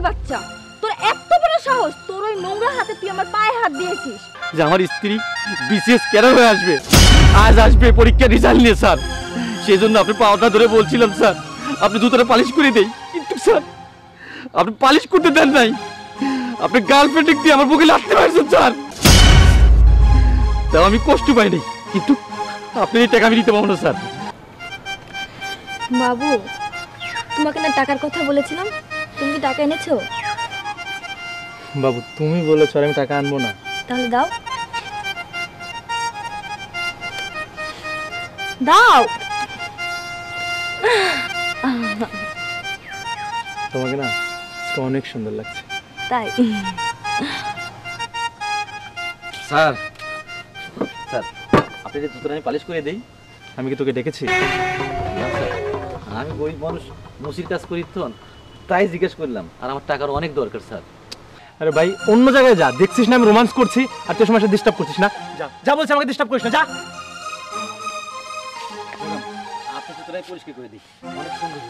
লোকের বাচ্চা। তোর এত বড় সাহস তোর ওই নোংরা হাতে তুই আমার পায়ে হাত দিয়েছিস। যে আমার স্ত্রী বিশেষ কেন হয়ে আসবে। আজ আসবে পরীক্ষা রেজাল্ট নিয়ে স্যার। সেই জন্য আপনি পাওয়াটা ধরে বলছিলাম স্যার। আপনি জুতোটা পালিশ করে দেই। কিন্তু স্যার আপনি পালিশ করতে দেন নাই। আপনি গার্লফ্রেন্ড দিয়ে আমার বুকে লাগতে পারছেন স্যার। তাও আমি কষ্ট পাইনি কিন্তু আপনি এই টাকা আমি দিতে পারব না স্যার। বাবু তোমাকে না টাকার কথা বলেছিলাম? তুমি কি টাকা এনেছো? বাবু তুমি বলেছ আর আমি টাকা আনব না। তাহলে দাও। দাও। তোমাকে না অনেক সুন্দর লাগছে। তাই। স্যার স্যার আপনি যে জুতোটা আমি পালিশ করে দেই আমি কি তোকে ডেকেছি? আমি গরিব মানুষ মুসির কাজ করি তো। তাই জিজ্ঞেস করলাম আর আমার টাকার অনেক দরকার স্যার। আরে ভাই অন্য জায়গায় যা দেখছিস না আমি রোমান্স করছি আর তোর সময় ডিস্টার্ব করছিস না? যা যা বলছি আমাকে ডিস্টার্ব করিস না যা। আপনি জুতোটাই পরিষ্কার করে দিই অনেক সুন্দর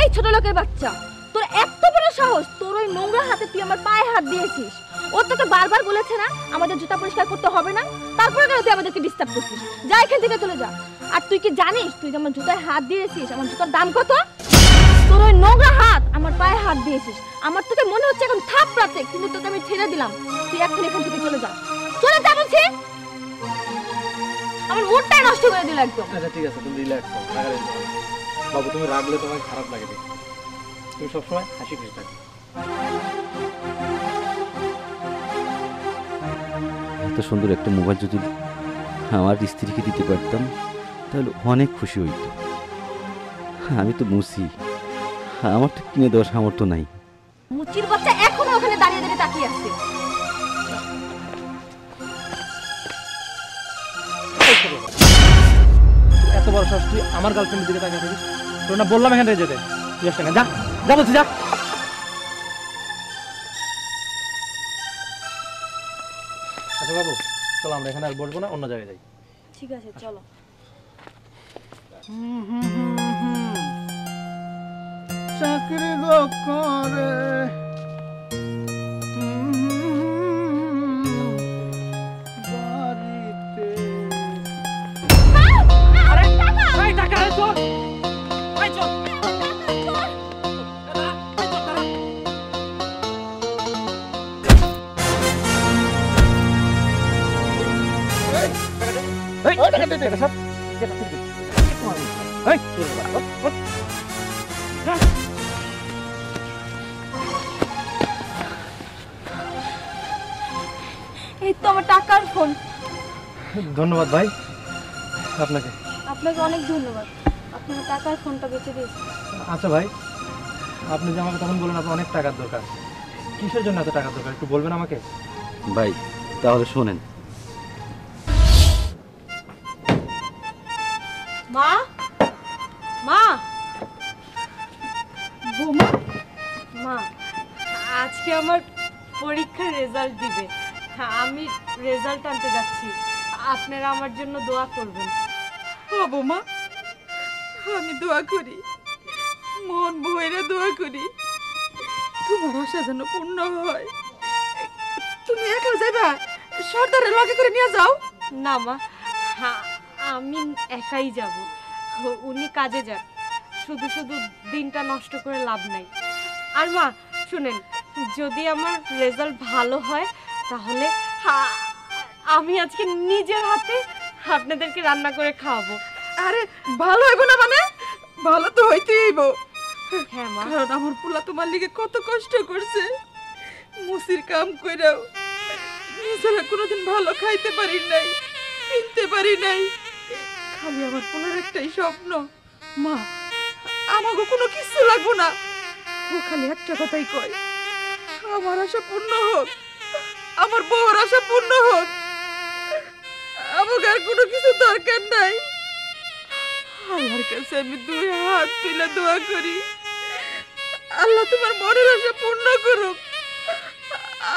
এই ছোট লোকের বাচ্চা তোর এত বড় সাহস তোর ওই নোংরা হাতে তুই আমার পায়ে হাত দিয়েছিস। ও তোকে বারবার বলেছে না আমাদের জুতা পরিষ্কার করতে হবে না তারপরে কেন তুই আমাদেরকে ডিস্টার্ব করছিস? যা এখান থেকে চলে যা। আর তুই কি জানিস তুই যে আমার জুতায় হাত দিয়েছিস আমার জুতার দাম কত? তোর ওই নোংরা হাত আমার পায়ে হাত দিয়েছিস। আমার তোকে মনে হচ্ছে এখন থাপ রাতে কিন্তু তোকে আমি ছেড়ে দিলাম। তুই এখন এখান থেকে চলে যা। চলে যা বলছি! আমার মুডটাই নষ্ট করে দিল একদম। আচ্ছা ঠিক আছে তুমি রিল্যাক্স হও না। বাবু তুমি রাগলে তোমাকে খারাপ লাগে দেখি তুমি সবসময় হাসি খুশি থাকো। এত সুন্দর একটা মোবাইল যদি আমার স্ত্রীকে দিতে পারতাম তাহলে অনেক খুশি হইত। আমি তো মুসি। আমার তো কিনে দেওয়ার সামর্থ্য নাই। মুচির বাচ্চা এখনও ওখানে দাঁড়িয়ে দাঁড়িয়ে তাকিয়ে আছে। এত বড় সাহস তুই আমার গার্লফ্রেন্ডের দিকে তাকিয়ে থাকিস? তোর না বললাম এখান থেকে যেতে। তুই যা যা বলছি যা। আচ্ছা বাবু চলো আমরা এখানে আর বসবো না অন্য জায়গায় যাই। ঠিক আছে চলো। চাকরি গো করে বাড়িতে এই টাকা এই চল এই চল এই টাকা দে টাকা সব এই এই তো আমার টাকার ফোন। ধন্যবাদ ভাই আপনাকে। আপনাকে অনেক ধন্যবাদ। আপনার টাকার ফোনটা বেঁচে দিয়েছে। আচ্ছা ভাই আপনি যে আমাকে তখন বললেন আপনার অনেক টাকার দরকার কিসের জন্য এত টাকার দরকার একটু বলবেন আমাকে? ভাই তাহলে শোনেন। মা? মা। বৌমা মা আজকে আমার পরীক্ষার রেজাল্ট দিবে। আমি রেজাল্ট আনতে যাচ্ছি। আপনারা আমার জন্য দোয়া করবেন। ও বৌমা আমি দোয়া করি। মন বইরা দোয়া করি। তোমার আশা যেন পূর্ণ হয়। তুমি একা যাইবা? সর্দারের লগে করে নিয়ে যাও। না মা হ্যাঁ, আমি একাই যাব। উনি কাজে যান। শুধু শুধু দিনটা নষ্ট করে লাভ নাই। আর মা শুনেন যদি আমার রেজাল্ট ভালো হয় তাহলে আমি আজকে নিজের হাতে আপনাদেরকে রান্না করে খাওয়াবো। আরে ভালো হইব না মানে? ভালো তো হইতেই হইব। হ্যাঁ মা। কারণ আমার পোলা তোমার লিগে কত কষ্ট করছে। মুসির কাম কইরাও নিজেরা কোনোদিন ভালো খাইতে পারি নাই কিনতে পারি নাই। খালি আমার পোলার একটাই স্বপ্ন। মা আমাকে কোনো কিছু লাগবো না। ও খালি একটা কথাই কয়, আমার আশা পূর্ণ হোক, আমার বউর আশা পূর্ণ হোক। আমাকে আর কোনো কিছু দরকার নাই। আমার কাছে আমি দুই হাত তুলে দোয়া করি। আল্লাহ তোমার মনের আশা পূর্ণ করুক।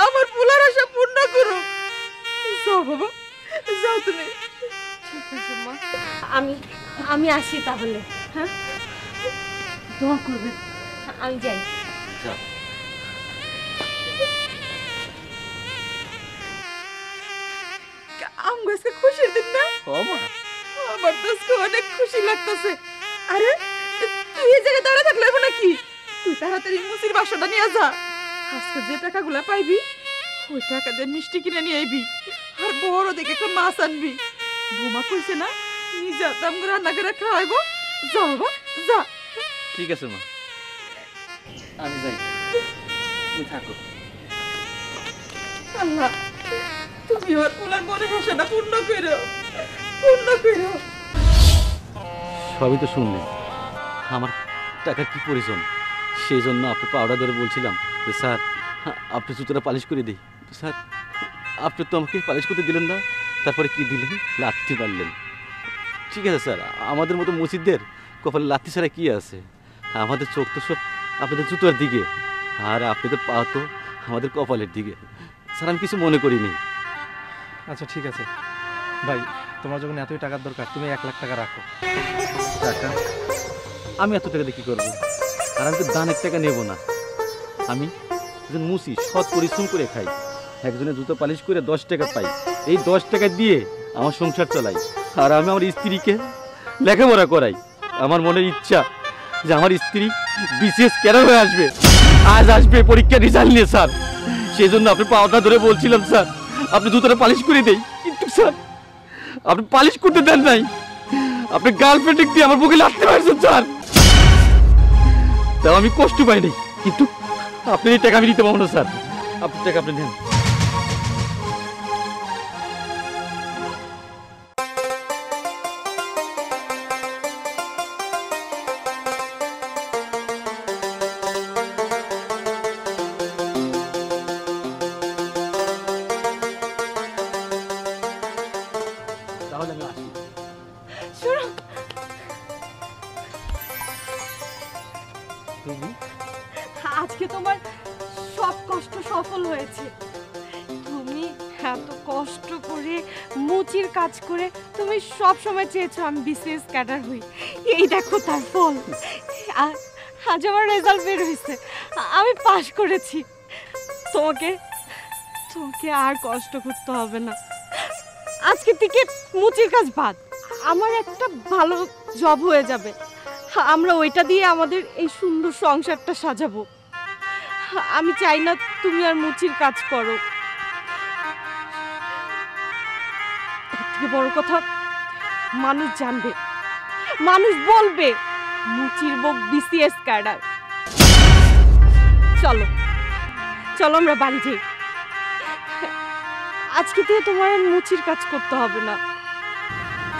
আমার পোলার আশা পূর্ণ করুক। যাও বাবা, যাও তুমি। ঠিক আছে মা। আমি আমি আসি তাহলে হ্যাঁ? দোয়া করবেন। আমি যাই। আম গাছকে খুশির দিন না? ও মা। আমার তো অনেক খুশি লাগতেছে। আরে তুই এই জায়গায় দাঁড়া থাকলে হবে নাকি? তুই তাড়াতাড়ি মুসির বাসাটা নিয়ে যা। আজকে যে টাকাগুলো পাইবি ওই টাকা দিয়ে মিষ্টি কিনে নিয়ে আইবি। আর বড় দেখে একটা মাছ আনবি। বৌমা কইছে না? নিজে করে রান্না করে খাওয়াইবো। যা বাবা যা। ঠিক আছে মা। আমি যাই। তুমি থাকো। আল্লাহ তুমি ওর পোলার ভাষাটা পূর্ণ করো। পূর্ণ করো। সবই তো শুনলেন আমার টাকার কি পরিশ্রম সেই জন্য আপনি পাউডার ধরে বলছিলাম যে স্যার আপনি জুতোটা পালিশ করে দিই। স্যার আপনি তো আমাকে পালিশ করতে দিলেন না। তারপরে কি দিলেন? লাথি পারলেন ঠিক আছে স্যার আমাদের মতো মসজিদদের কপালে লাথি ছাড়া কি আছে? আমাদের চোখ তো সব আপনাদের জুতোর দিকে আর আপনাদের পা তো আমাদের কপালের দিকে। স্যার আমি কিছু মনে করিনি। আচ্ছা ঠিক আছে। ভাই তোমার যখন এতই টাকার দরকার তুমি এক লাখ টাকা রাখো। টাকা? আমি এত টাকা দিয়ে কী করব? আর আমি তো দানের টাকা নেব না। আমি একজন মুসি সৎ পরিশ্রম করে খাই। একজনের জুতো পালিশ করে দশ টাকা পাই। এই দশ টাকা দিয়ে আমার সংসার চালাই। আর আমি আমার স্ত্রীকে লেখাপড়া করাই। আমার মনের ইচ্ছা যে আমার স্ত্রী বিশেষ কেন হয়ে আসবে? আজ আসবে পরীক্ষা রেজাল্ট নিয়ে, স্যার। সেই জন্য আপনি পাওয়াটা ধরে বলছিলাম, স্যার। আপনি জুতোটা পালিশ করে দেই। কিন্তু, স্যার, আপনি পালিশ করতে দেন নাই। আপনি গার্লফ্রেন্ড দিয়ে আমার বুকে লাগতে পারছেন স্যার। তাও আমি কষ্ট পাইনি কিন্তু আপনি এই টাকা আমি দিতে পারব না, স্যার। আপনি টাকা আপনি নেন আজকে তোমার সব কষ্ট সফল হয়েছে। তুমি এত কষ্ট করে মুচির কাজ করে তুমি সব সময় চেয়েছো আমি বিসিএস ক্যাডার হই। এই দেখো তার ফল। আজ আমার রেজাল্ট বের হয়েছে। আমি পাশ করেছি। তোমাকে তোমাকে আর কষ্ট করতে হবে না। আজকে থেকে মুচির কাজ বাদ। আমার একটা ভালো জব হয়ে যাবে। আমরা ওইটা দিয়ে আমাদের এই সুন্দর সংসারটা সাজাবো। আমি চাই না তুমি আর মুচির কাজ করো। তার থেকে বড় কথা মানুষ জানবে। মানুষ বলবে মুচির বউ বিসিএস ক্যাডার চলো চলো আমরা বাড়ি যাই। আজকে থেকে তোমার মুচির কাজ করতে হবে না।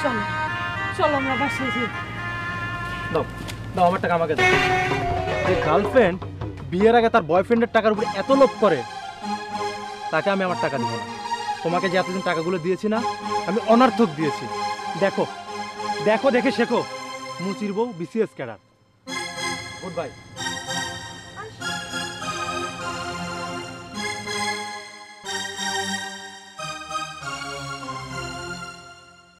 চলো চলো আমরা বাসায় যাই। দাও দাও আমার টাকা আমাকে দাও। গার্লফ্রেন্ড বিয়ের আগে তার বয়ফ্রেন্ডের টাকার উপরে এত লোভ করে, তাকে আমি আমার টাকা দিব না। তোমাকে যে এতদিন টাকাগুলো দিয়েছি না, আমি অনার্থক দিয়েছি। দেখো দেখো, দেখে শেখো। মুচির বউ বিসিএস ক্যাডার গুড বাই